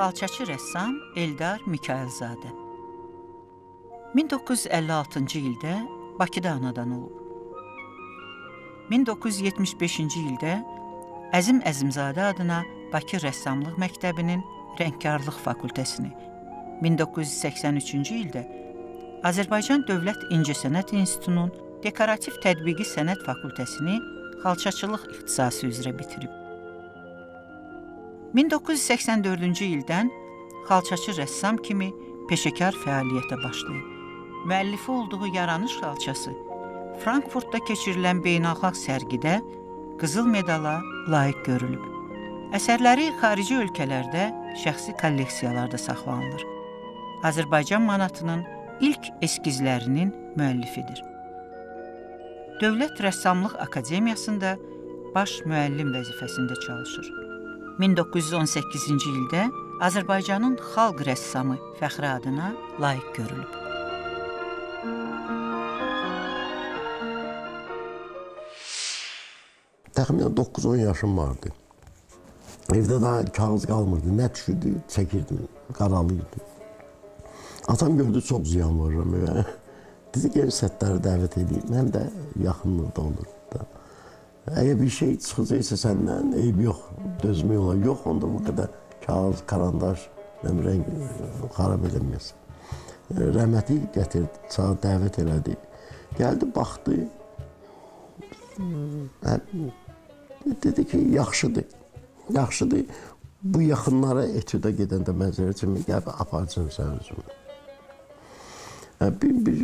Xalçaçı rəssam Eldar Mikailzadə 1956-cı ildə Bakıda anadan olub. 1975-ci ildə Əzim Əzimzadə adına Bakı Rəssamlıq Məktəbinin Rəngkarlıq fakültəsini, 1983-cü ildə Azərbaycan Dövlət İncəsənət İnstitutunun Dekorativ Tədbiqi Sənət fakültəsini xalçaçılıq ixtisası üzrə bitirib. 1984-cü ildən xalçaçı rəssam kimi peşəkar fəaliyyətə başlayıb. Müəllifi olduğu Yaranış xalçası Frankfurtda keçirilən beynəlxalq sərgidə qızıl medala layiq görülüb. Əsərləri xarici ölkələrdə şəxsi kolleksiyalarda saxlanılır. Azərbaycan manatının ilk eskizlərinin müəllifidir. Dövlət Rəssamlıq Akademiyasında baş müəllim vəzifəsində çalışır. 1918-ci ildə Azərbaycanın xalq rəssamı fəxri adına layiq görülüb. Təxminən 9-10 yaşım vardı. Evdə daha kağız qalmırdı. Nə düşürdü, çəkirdim, qaralıydı. Atam gördü çox ziyan vururam evə. Dedi, gel sətləri dəvət edeyim. Həm də yaxınlıqda olur. Əgər bir şey çıxacaqsa səndən, eyb yox, dözmək olar. Yox, onda bu qədər kağız, karandaş, rəng xarab edilməsin. Rəhməti gətirdi, çağ dəvət elədi. Gəldi, baxdı. Hə, dedi ki, yaxşıdır. Yaxşıdır. Bu yaxınlara etüdə gedəndə mənzərə kimi gəl aparacam sən özünü. Hə, bir, bir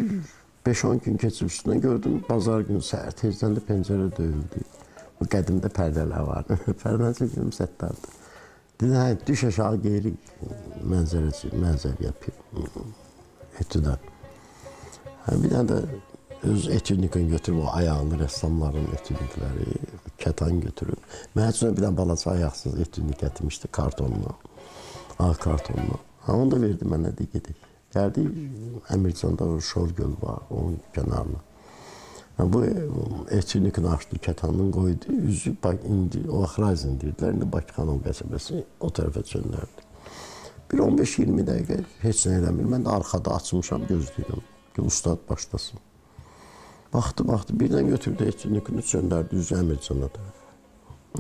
5-10 gün keçib üstündən gördüm, bazar günü səhər tezdən də pəncərə döyüldü. Bu qədimdə pərdələr vardı. Pərdəni çəkdim səttardı. Dedi, hə, düş aşağı geri mənzərəçi, mənzər yapayım. Etüdən. Hə, bir dənə də öz etüdnikini götürüb, o ayaqlı rəssamların etüdnikləri, kətan götürüb. Mənə üçün bir dənə balaca ayaqsız etüdnik gətirmişdi kartonla, ağ kartonla. Ha, onu da verdi mənə, de gedək. Gəldi, Əmircanda Şor göl var, onun kənarına. Bu Etçinik'in açdı kətanın qoydu, üzü bak indi, o Axrazin deyirdilər, indi Bakıxanov qəsəbəsi o tərəfə çönlərdi. Bir 15-20 dəqiqə heç nə eləmir. Mən də arxada açmışam, gözləyirəm ki, ustad başlasın. Baxdı, baxdı, birdən götürdü Etçinik'ini çöndərdi üzü Əmircana tərəf.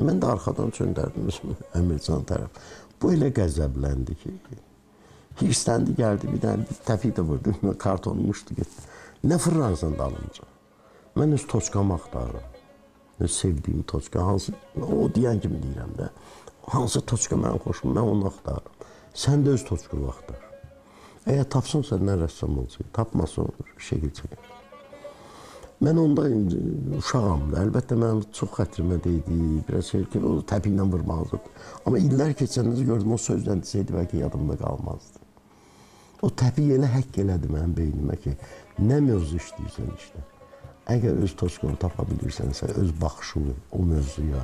Mən də arxadan çöndərdim Əmircan tərəf. Bu elə qəzəbləndi ki, Hirsləndi, gəldi, bir dənə bir təpik də vurdu, kartonmuşdu, getdi. Nə fırlansan dalınca? Mən öz toçkamı axtarıram. Öz sevdiyim toçka, hansı, o deyən kimi deyirəm də, hansı toçka mənim xoşum, mən onu axtarıram. Sən də öz toçkanı axtar. Əgər tapsın səndən rəssam olacaq, tapmasın şəkil çəkir. Mən onda uşağam da, əlbəttə mənim çox xətrimə deydi, biraz şey ki, o təpiklə vurmazdı. Amma illər keçəndə gördüm, o sözdən desəydi, bəlkə yadımda qalmazdı. O təpik elə həkk elədi mənim beynimə ki, nə mövzu işləyirsən işlə. Əgər öz toskonu tapa bilirsənsə, öz baxışını o mövzuya,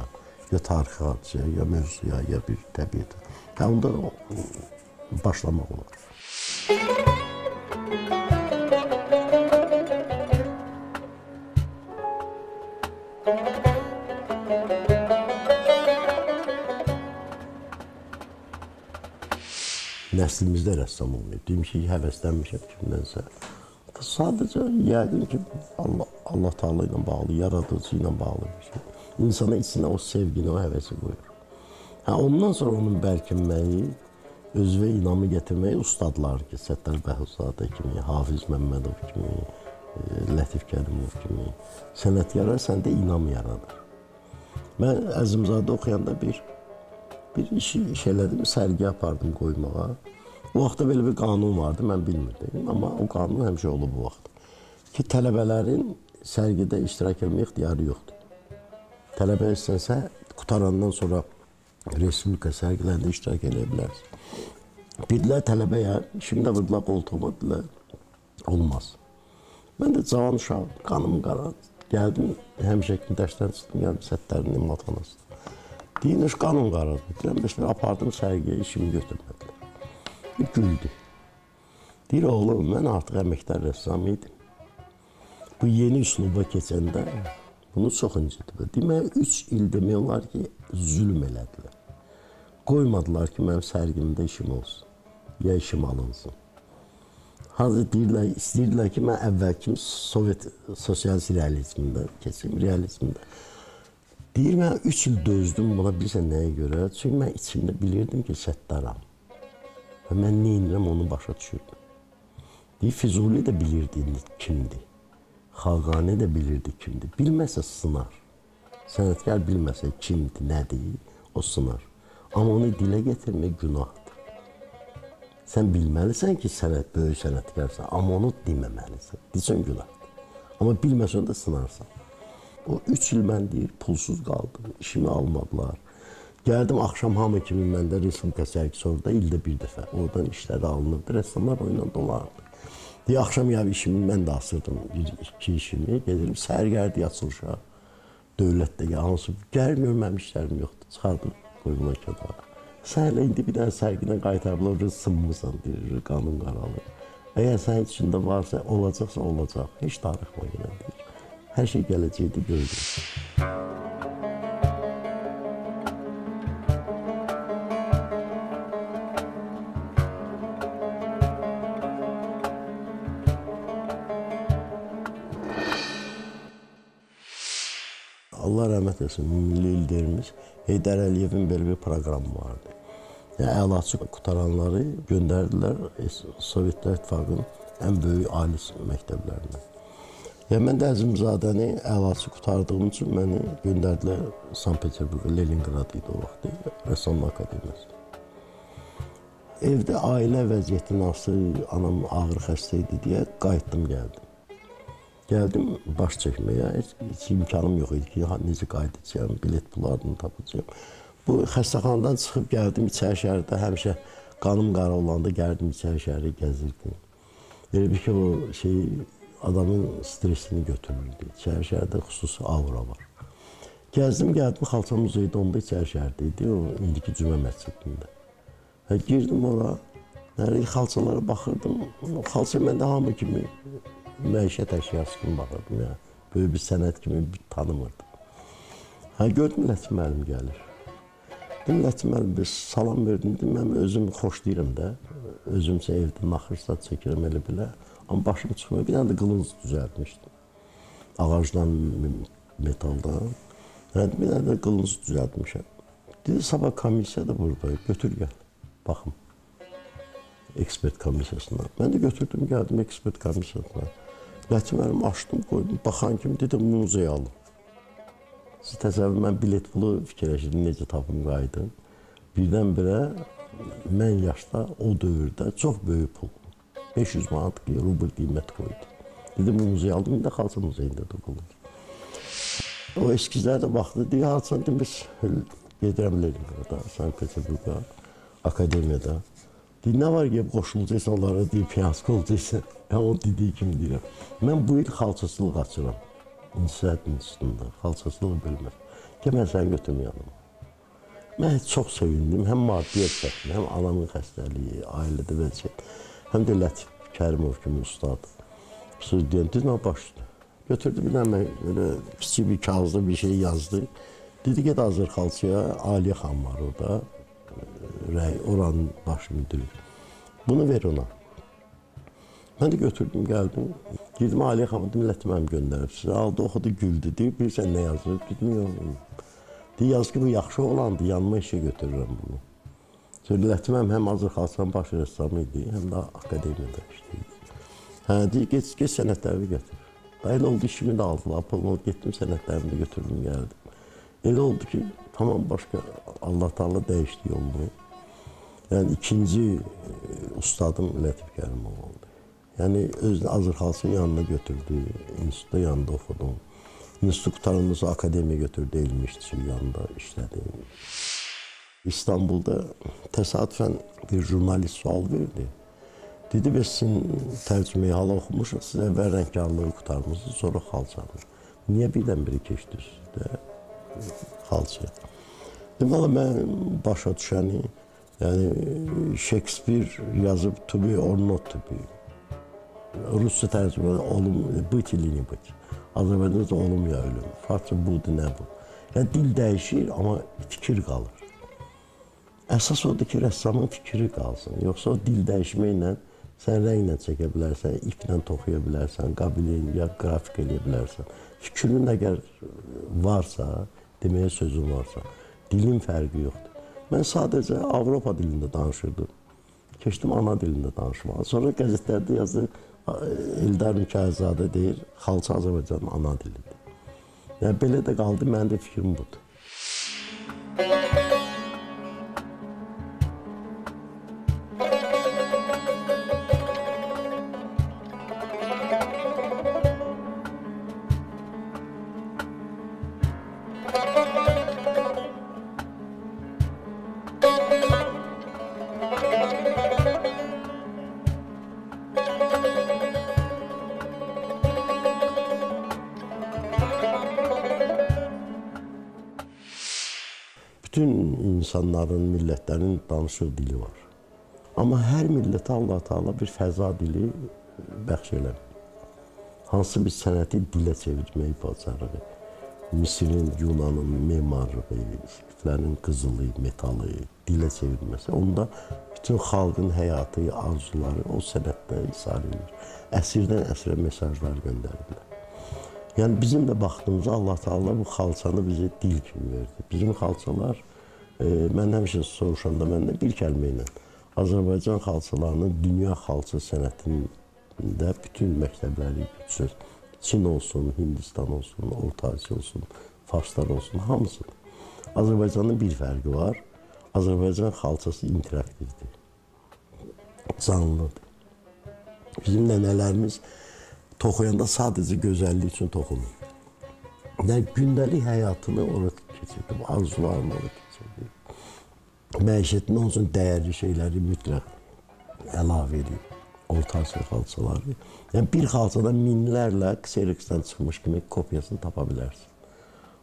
ya tarixi hadisəyə, ya mövzuya, ya bir təbiətə, hə onda başlamaq olar. Nəslimizdə rəssam olmayıb. Demişik, həvəslənmişəm kimdənsə. Sadəcə yəqin ki, Allah, Allah Taala ilə bağlı, yaradıcı ilə bağlı bir şey. İnsana içinə o sevgini, o həvəsi qoyur. Hə, ondan sonra onun bərkinməyi, özünə inamı gətirməyi ustadlar ki, Səttar Bəhvzadə kimi, Hafiz Məmmədov kimi, e, Lətif Kərimov kimi sənətkarlar səndə inam yaradır. Mən Əzimzadə oxuyanda bir bir işi iş elədim, sərgi apardım qoymağa. O vaxtda belə bir qanun vardı, mən bilmirdim, amma o qanun həmişə olub bu vaxt. Ki, tələbələrin sərgidə iştirak etmə ixtiyarı yoxdur. Tələbə istəsə, qutarandan sonra Respublika sərgilərində iştirak edə bilərsən. Dedilər tələbəyə, şimdi vurdular qoltuğuma, dedilər, olmaz. Mən də cavan uşaq, qanım qara, gəldim, həmişəkin dərsdən çıxdım, gəldim Sətlərin imatxanasına. Deyiniz, qanun qaradır. Deyirəm, bəs apardım sərgiyə, işimi götürmədilər güldü. Deyir, oğlum, mən artıq əməkdar rəssam idim. Bu yeni üsluba keçəndə bunu çox incidir. Demək, üç il demək olar ki, zülm elədilər. Qoymadılar ki, mənim sərgimdə işim olsun. Ya işim alınsın. Hazır deyirlər, istəyirdilər ki, mən əvvəl kimi Sovet sosialist realizmində keçim, realizmdə. Deyir, mən 3 il dözdüm buna bilirsən nəyə görə? Çünki mən içimdə bilirdim ki, səttaram. Və mən nə edirəm onu başa düşürdüm. Deyir, Füzuli də bilirdi kimdir. Xaqani də bilirdi kimdir. Bilməsə sınar. Sənətkar bilməsə kimdir, nədir, o sınar. Amma onu dilə gətirmək günahdır. Sən bilməlisən ki, sənət böyük sənətkarsan, amma onu deməməlisən. Desən günahdır. Amma bilməsən də sınarsan. O 3 il mən deyir, pulsuz qaldım, işimi almadılar. Gəldim axşam hamı kimi məndə Respublika sərgisi orada ildə bir dəfə. Oradan işləri alınırdı, rəssamlar oyla dolardı. Deyə axşam ya işimi mən də asırdım, bir iki işimi. Gedirdim səhər gəldi açılışa. Dövlətdə ya hansı gəl görməmişlərim yoxdur. Çıxardım, qoydular kənara. Sən indi bir dənə sərgidən qaytarılır, sınmısan, deyir, qanun qaralı. Əgər sənin içində varsa, olacaqsa olacaq. Heç darıxma yenə deyir. Hər şey gələcəkdə görürük. Allah rəhmət etsin, milli liderimiz Heydər Əliyevin belə bir proqramı vardı. Yəni əlaçı qutaranları göndərdilər Sovetlər İttifaqının ən böyük ali məktəblərinə. Yəni mən də Əzimzadəni əlaçı qutardığım üçün məni göndərdilər Sankt-Peterburqa, Leningrad idi o vaxt, Rəssamlıq Akademiyası. Evdə ailə vəziyyəti nasıl, anam ağır xəstə idi deyə qayıtdım gəldim. Gəldim baş çəkməyə, heç, heç imkanım yox idi ki, necə qayıdacağam, bilet pullarını tapacağam. Bu xəstəxanadan çıxıb gəldim İçəri şəhərdə, həmişə qanım qara olanda gəldim İçəri şəhəri gəzirdim. Elə bir ki, o şey adamın stresini götürürdü. İçəri şəhərdə xüsusi aura var. Gəzdim, gəldim Xalça muzeydə onda İçəri şəhərdə idi, o indiki Cümə məscidində. Hə, girdim ora, nəri xalçalara baxırdım. Xalça məndə hamı kimi məişət əşyası kimi baxırdım ya. Böyük bir sənət kimi tanımırdım. Hə, gördüm Lətif müəllim gəlir. Lətif müəllim bir salam verdim. Dedim, mən özüm xoşlayıram da. Özüm isə evdə naxırsat çəkirəm elə belə. Amma başım çıxmıyor. Bir dənə də qılınc düzəltmişdim. Ağacdan, metaldan. Hə, bir dənə də qılınc düzəltmişəm. Dedi, sabah komissiya da burada. Götür gəl. Baxım. Ekspert komissiyasına. Mən də götürdüm, gəldim ekspert komissiyasına. Lətif müəllim açdım, qoydum. Baxan kimi dedim, muzeyə alın. Siz təsəvvür, mən bilet pulu fikirləşirdim, necə tapım qayıdım. Birdən-birə mən yaşda, o dövrdə çox böyük pul. 500 manat rubl qiymət qoydu. Dedim, bu muzeyə aldım, indi Xalça muzeyində də qulur. O eskizlərə baxdı, deyə Haçan dedim, biz gedirəm Leningrada, Sankt-Peterburqa, akademiyada. Deyir, nə var ki, qoşulacaqsan onlara, deyir, fiyasko olacaqsan. Yəni, o dediyi kimi deyirəm. Mən bu il xalçasılıq açıram. İnşaat institutunda, xalçasılıq bölmə. Gəl, mən səni götürüm yanıma. Mən çox sevindim, həm maddiyyət çəkdim, həm anamın xəstəliyi, ailədə vəziyyət, həm də Lətif Kərimov kimi ustad. Söz deyən, düzmə başladı. Götürdü bir dənə belə kiçik bir kağızda bir şey yazdı. Dedi, get Azər xalçaya, Aliyə xan var orada, rəy, oranın baş müdürü. Bunu ver ona. Mən də götürdüm, gəldim. Girdim Aliyə xanım, millət mənim göndərib sizə. Aldı, oxudu, güldü. Deyir, bilirsən nə yazıb? Dedim, yox. Deyir, yaz ki, bu yaxşı olandı, yanıma işə götürürəm bunu. Sonra Lətiməm həm Azər Xalçanın baş rəssamı idi, həm də akademiyada işləyirdi. Hə, deyir, geç, geç sənətləri götür. Elə oldu, işimi də aldılar, pulumu getdim, sənətlərimi də götürdüm, gəldim. Elə oldu ki, tamam başqa Allah Taala dəyişdi yolunu. Yəni ikinci ustadım Lətif Kərimov oldu. Yəni öz Azər xalçının yanına götürdü, institutda yanında oxudum. İnstitut sonra akademiya götürdü, elm işçisi yanında işlədim. İstanbulda təsadüfən bir jurnalist sual verdi. Dedi, biz sizin tərcüməyi hala oxumuşuq, siz əvvəl rəngkarlığı qutarmışsınız, sonra xalçanı. Niyə birdən-biri keçdiniz də xalçaya? Deməli, mən başa düşəni, yəni Shakespeare yazıb to be or not to be. Rusca tərcümə olum, bıt ili ne bıt. Azərbaycanca olum ya ölüm. Farsça budu nə bu. Yəni dil dəyişir, amma fikir qalır. Əsas odur ki, rəssamın fikri qalsın. Yoxsa o dil dəyişməklə sən rənglə çəkə bilərsən, iplə toxuya bilərsən, qabiliyyən ya qrafik eləyə bilərsən. Fikrin əgər varsa, deməyə sözün varsa, dilin fərqi yoxdur. Mən sadəcə Avropa dilində danışırdım. Keçdim ana dilində danışmağa. Sonra qəzetlərdə yazır, Eldar Mikayəzadə deyir, xalça Azərbaycanın ana dilidir. Yəni belə də qaldı, mənim də fikrim budur. İnsanların, millətlərin danışıq dili var. Amma hər millətə Allah Taala bir fəza dili bəxş eləmir. Hansı bir sənəti dilə çevirməyi bacarır. Misirin, Yunanın memarlığı, skiflərin qızılı, metalı dilə çevirməsi, onda bütün xalqın həyatı, arzuları o sənətdə isar edir. Əsrdən əsrə mesajlar göndərirlər. Yəni bizim də baxdığımızda Allah Taala bu xalçanı bizə dil kimi verdi. Bizim xalçalar mən həmişə soruşanda məndən bir kəlmə ilə Azərbaycan xalçalarının dünya xalça sənətində bütün məktəbləri götürsün. Çin olsun, Hindistan olsun, Orta Asiya olsun, Farslar olsun, hamısı. Azərbaycanın bir fərqi var. Azərbaycan xalçası interaktivdir. Canlıdır. Bizim nənələrimiz toxuyanda sadəcə gözəllik üçün toxunur. Yəni gündəlik həyatını ora keçirdim, arzularını ora keçirdim. Məişətində onun üçün dəyərli şeyləri mütləq əlavə edib. Orta Asiya xalçaları. Yəni bir xalçadan minlərlə Xerox-dan çıxmış kimi kopyasını tapa bilərsən.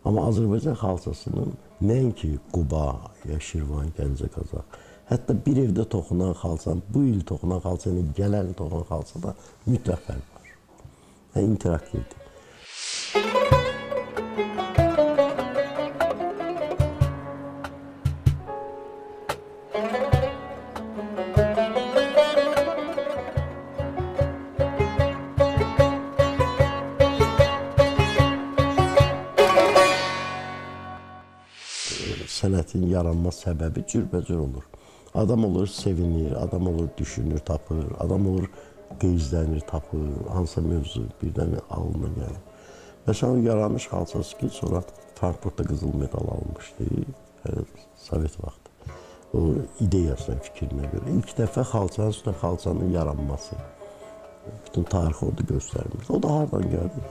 Amma Azərbaycan xalçasının nəinki Quba, ya Şirvan, Gəncə, Qazax, hətta bir evdə toxunan xalçanın, bu il toxunan xalçanın, gələn il toxunan xalçada mütləq fərq var. Yəni interaktivdir. Sənətin yaranma səbəbi cürbəcür olur. Adam olur sevinir, adam olur düşünür, tapır, adam olur qeyzlənir, tapır, hansısa mövzu birdən ağlına gəlir. Məsələn, yaranmış xalçası ki, sonra Frankfurtda qızıl medal almışdı, hələ Sovet vaxtı. O ideyasına, fikrinə görə. İlk dəfə xalçanın üstünə xalçanın yaranması. Bütün tarixi orada göstərmiş. O da hardan gəldi?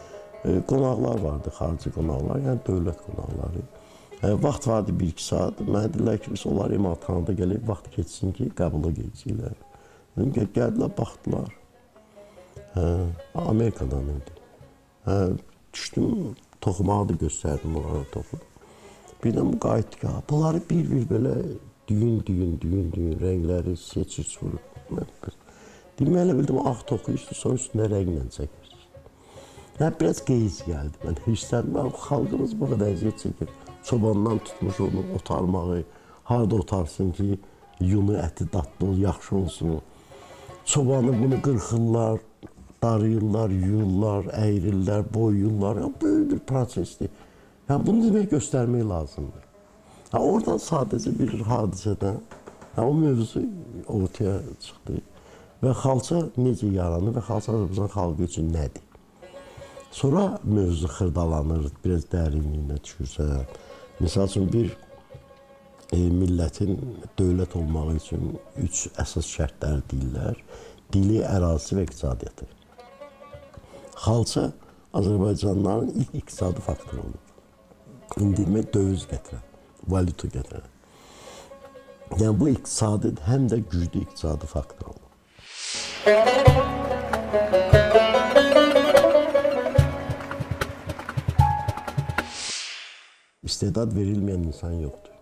E, qonaqlar vardı, xarici qonaqlar, yəni dövlət qonaqları. E, vaxt vardı 1-2 saat. Mənə dedilər ki, biz onlar imalatxanada gəlib vaxt keçsin ki, qəbula gedəcəklər. Dedim ki, gəldilər, baxdılar. Hə, Amerikadan idi. Hə, düşdüm, toxumağı da göstərdim onlara toxum. Birdən bu qayıtdı ki, bunları bir-bir belə düyün, düyün, düyün, düyün rəngləri seçir, çurur. Deməli bildim, ağ toxuyursun, sonra üstünə rənglə çəkirsən. Yəni, biraz qeyiz gəldi. Mən hirsləndim, xalqımız bu qədər əziyyət çəkir. Çobandan tutmuş onu otarmağı, harada otarsın ki, yunu, əti dadlı ol, yaxşı olsun. Çobanı bunu qırxırlar, darıyırlar, yuyurlar, əyrirlər, boyuyurlar. Yəni, böyük bir prosesdir. Yəni, bunu demək göstərmək lazımdır. Yəni, oradan sadəcə bir hadisədən yəni, o mövzu ortaya çıxdı. Və xalça necə yaranır və xalça Azərbaycan xalqı üçün nədir? Sonra mövzu xırdalanır, biraz dərinliyinə düşürsən. Misal üçün bir e, millətin dövlət olmağı üçün üç əsas şərtlər deyirlər. Dili, ərazisi və iqtisadiyyatı. Xalça Azərbaycanlıların ilk iqtisadi faktoru olur. İndirmə döviz gətirən, valyuta gətirən. Yəni bu iqtisadi həm də güclü iqtisadi faktor olur. İstedad verilmeyen insan yoktur.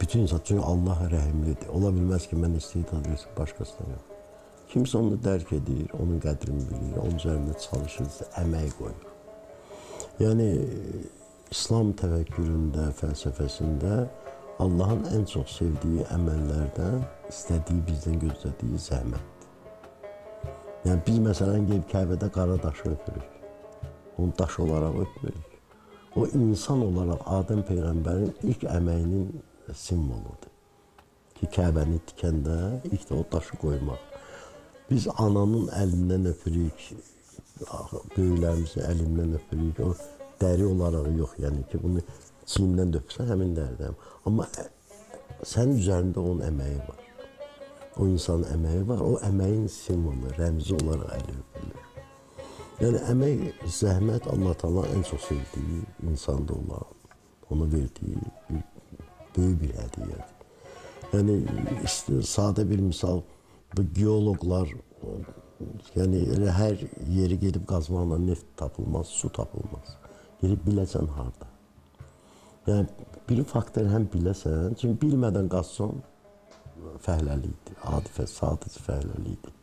Bütün insan çünkü Allah rəhimlidir. Ola bilməz ki, mən istedad versin, başqasına yox. Kimsə onu dərk edir, onun qədrini bilir, onun üzərində çalışır, əmək qoyur. Yəni İslam təfəkküründə, fəlsəfəsində Allahın ən çox sevdiyi əməllərdən istədiyi bizdən gözlədiyi zəhmətdir. Yəni biz məsələn gedib Kəbədə qara daşı öpürük. Onu daş olaraq öpmürük. O insan olaraq Adəm peyğəmbərin ilk əməyinin simvoludur. Ki Kəbəni tikəndə ilk də o daşı qoymaq. Biz ananın əlindən öpürük, böyüklərimizin əlindən öpürük. O dəri olaraq yox, yəni ki, bunu çiynindən öpsən həmin dərdəm. Amma sənin üzərində onun əməyi var. O insanın əməyi var. O əməyin simvolu, rəmzi olaraq əli öpülür. Yəni əmək, zəhmət Allah Taala ən çox sevdiyi insanda olan, ona verdiyi bir böyük bir hədiyyədir. Yəni işte, sadə bir misal bu geoloqlar yəni elə hər yeri gedib qazmaqla neft tapılmaz, su tapılmaz. Gedib biləcən harda. Yəni bir faktor həm biləsən, çünki bilmədən qazsan fəhləlikdir, adi və sadəcə fəhləlikdir.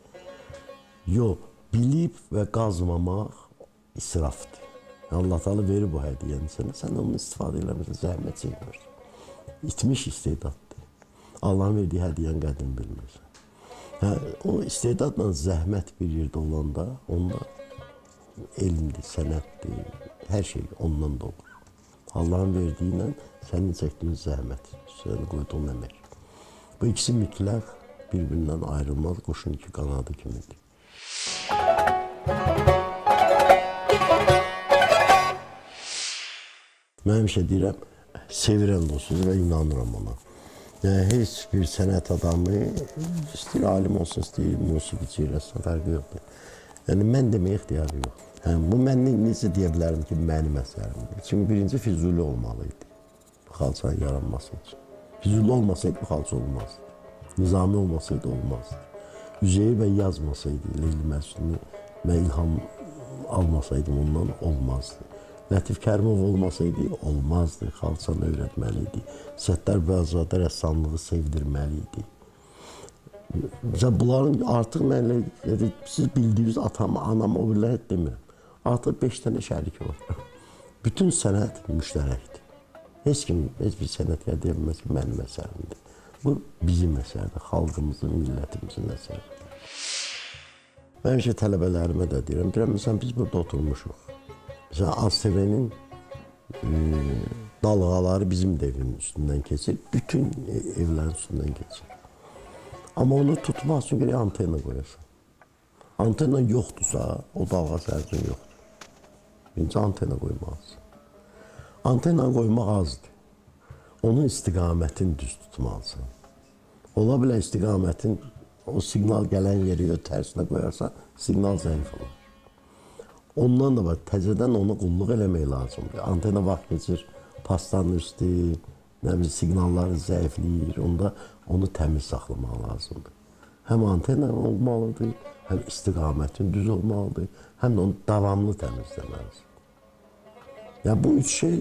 Yox, bilib və qazmamaq israfdır. Allah Taala verir bu hədiyyəni sənə, sən onu istifadə eləmirsən, zəhmət çəkmirsən. İtmiş istedaddır. Allahın verdiyi hədiyyəni qədrin bilmirsən. Hə, o istedadla zəhmət bir yerdə olanda, onda elmdir, sənətdir, hər şey ondan doğur. Allahın verdiyi ilə sənin çəkdiyin zəhmət, sən qoyduğun əmək. Bu ikisi mütləq bir-birindən ayrılmaz, quşun iki qanadı kimidir. Mən həmişə deyirəm, sevirəm sözü və inanıram ona. Yəni heç bir sənət adamı istəyir alim olsun, istəyir musiqiçi, rəssam fərqi yoxdur. Yəni mən deməyə ixtiyarı yox. Hə, bu mən necə deyə bilərəm ki, mənim əsərimdir. Çünki birinci Füzuli olmalı idi. Bu xalçanın yaranması üçün. Füzuli olmasaydı bu xalça olmazdı. Nizami olmasaydı olmazdı. Üzeyir bəy yazmasaydı Leyli Məcnunu mən ilham almasaydım ondan olmazdı. Lətif Kərimov olmasaydı olmazdı. Xalçanı öyrətməli idi. Səttar Bəzadə rəssamlığı sevdirməli idi. Məsələn, bunların artıq mənlə siz bildiyiniz atam, anam o birlər demirəm. Artıq 5 dənə şərik var. Bütün sənət müştərəkdir. Heç kim heç bir sənətkar deyə bilməz ki, mənim əsərimdir. Bu bizim əsərdir, xalqımızın, millətimizin əsəridir. Mən həmişə tələbələrimə də deyirəm, deyirəm, məsələn, biz burada oturmuşuq. Məsələn, ASTV-nin e, dalğaları bizim də evin üstündən keçir, bütün e, evlərin üstündən keçir. Amma onu tutmaq üçün gərək antena qoyasan. Antena yoxdursa, o dalğa sənin üçün yoxdur. Birinci antena qoymalısın. Antena qoymaq azdır. Onun istiqamətini düz tutmalısan. Ola bilər istiqamətin o siqnal gələn yeri tərsinə qoyarsa, siqnal zəif olur. Ondan da var, təzədən ona qulluq eləmək lazımdır. Antena vaxt keçir, paslanır üstü, nə bilim siqnalları zəifləyir. Onda onu təmiz saxlamaq lazımdır. Həm antena olmalıdır, həm istiqamətin düz olmalıdır, həm də onu davamlı təmizləməlisən. Yəni bu üç şey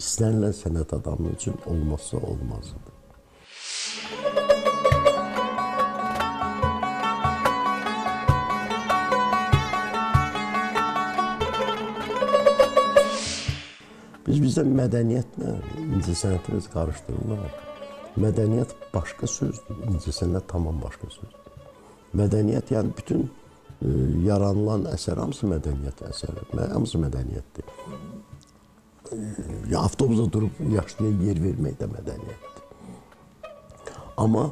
istənilən sənət adamı üçün olmazsa olmazdır. Biz bizdə mədəniyyətlə incəsənəti biz qarışdırırlar. Mədəniyyət başqa sözdür, incəsənət tamam başqa sözdür. Mədəniyyət yəni bütün e, yaranılan əsər hamısı mədəniyyət əsəri, hamısı mədəniyyətdir. E, ya avtobusa durub yaşlıya yer vermək də mədəniyyətdir. Amma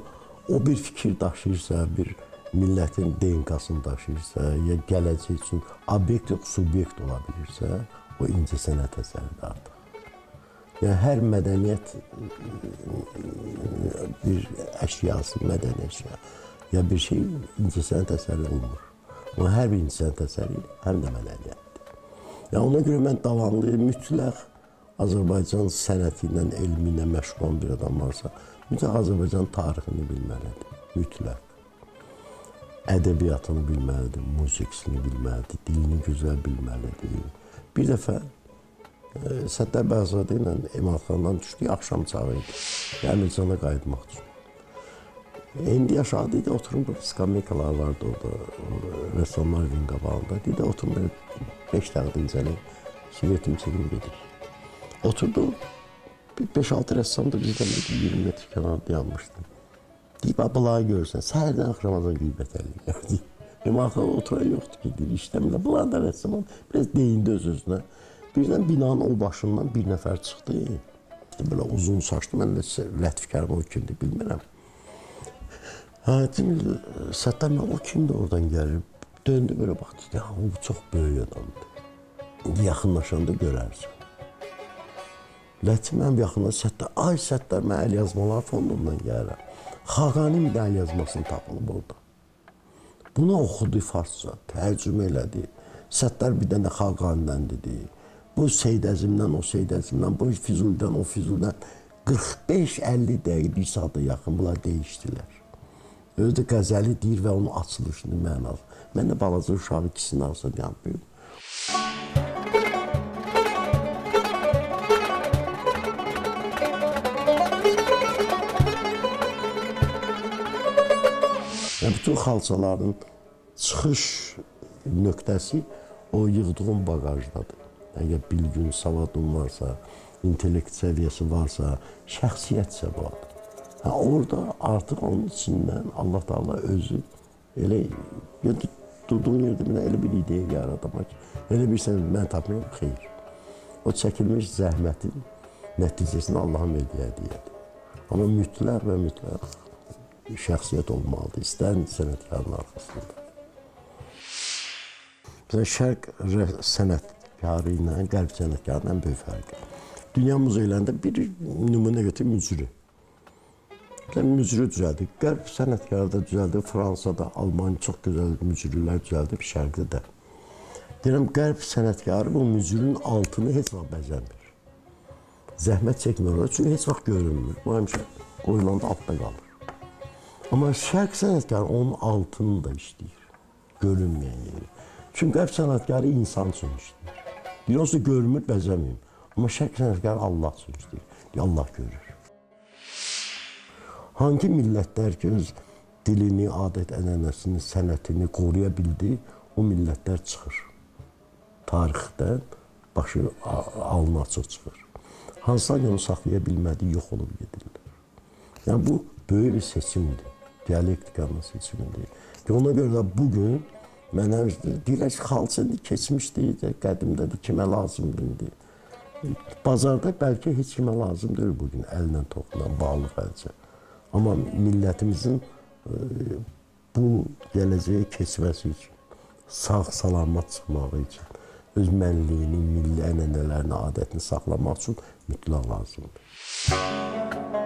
o bir fikir daşıyırsa, bir millətin DNK-sını daşıyırsa, ya gələcək üçün obyekt yox, subyekt ola bilirsə, o incəsənət əsəridir artıq. Yəni hər mədəniyyət bir əşyası, mədəni əşya ya bir şey incəsənət əsəri olmur. Amma hər bir incəsənət əsəri həm də mədəniyyətdir. Yəni ona görə mən davamlı mütləq Azərbaycan sənəti ilə, elmi ilə məşğul olan bir adam varsa, mütləq Azərbaycan tarixini bilməlidir. Mütləq. Ədəbiyyatını bilməlidir, musiqisini bilməlidir, dilini gözəl bilməlidir. Bir dəfə Səttar Bəhzadə ilə Emalxandan düşdük, axşam çağı idi. Əmircana qayıtmaq üçün. İndi yaşadı idi, oturub skameykalar vardı orada, rəssamlar evinin qabağında. Dedi, oturub 5 dəqiqə dincəlib, sigaretimi çəkib gedik. Oturdu, Bir 5-6 rəssam da bizdən bir 20 metr kənarda dayanmışdı. Deyib, "A, bunları görsən, səhərdən axşamacan qeybət eləyirlər." Dedim, axı oturan yoxdur ki, deyir, işləmirlər. Bunlar da rəssam biraz deyindi öz-özünə. Birdən binanın o başından bir nəfər çıxdı. Belə uzun saçlı, mən də Lətif Kərim o kimdir bilmirəm. Hə, dedim, Səttar mən o kimdir oradan gəlir? Döndü belə baxdı, ya o çox böyük adamdır. Yaxınlaşanda görərsən. Lətif mənim yaxında Səttar, ay Səttar mən əl yazmalar fondundan gəlirəm. Xaqanin bir də əl yazmasını tapılıb orada. Bunu oxudu farsça, tərcümə elədi. Səttar bir dənə Xaqanidən dedi. Bu Seyd Əzimdən, o Seyd Əzimdən, bu Füzulidən, o Füzulidən 45-50 dəqiqə, bir saata yaxın bunlar dəyişdilər. Özü qəzəli deyir və onun açılışını mənası. Mən də balaca uşağı ikisini alsa deyəm. Yəni bütün xalçaların çıxış nöqtəsi o yığdığım baqajdadır. Əgər bilgin, savadın varsa, intellekt səviyyəsi varsa, şəxsiyyətsə var. Hə, orada artıq onun içindən Allah Taala özü elə durduğun yerdə mənə elə bir ideya yaradmaq elə bir sən mən tapmayım, xeyr. O çəkilmiş zəhmətin nəticəsini Allahın verdiyi hədiyyədir. Amma mütləq və mütləq şəxsiyyət olmalıdır, istər sənətkarın arxasında. Məsələn, şərq sənətkarı ilə qərb sənətkarının böyük fərqi. Dünya muzeylərində bir nümunə götür mücrü. Yəni mücrü düzəldir. Qərb sənətkarı da düzəldir, Fransada, Almanya çox gözəl mücrülər düzəldib, şərqdə də. Deyirəm, qərb sənətkarı bu mücrünün altını heç vaxt bəzəmir. Zəhmət çəkmir orada, çünki heç vaxt görünmür. Bu həmişə qoyulanda altda qalır. Amma şərq sənətkarı onun altını da işləyir. Görünməyən yeri. Çünki qərb sənətkarı insan üçün işləyir. Deyir, onsuz görünmür, bəzəməyim. Amma şərq sənətkarı Allah üçün işləyir. Deyir, Allah görür. Hangi millətlər ki, öz dilini, adət-ənənəsini, sənətini qoruya bildi, o millətlər çıxır. Tarixdən başı alnı açıq çıxır. Hansılar onu saxlaya bilmədi, yox olub gedirlər. Yəni bu böyük bir seçimdir dialektikanın seçimidir. Ona görə də bu gün mənə ki, xalça keçmişdi, qədimdədir, kimə lazımdır indi. Bazarda bəlkə heç kimə lazım deyil bu gün əllə toxunan bağlı xalça. Amma millətimizin e, bu gələcəyə keçməsi üçün, sağ-salamat çıxmağı üçün, öz mənliyini, milli ənənələrini, adətini saxlamaq üçün mütləq lazımdır.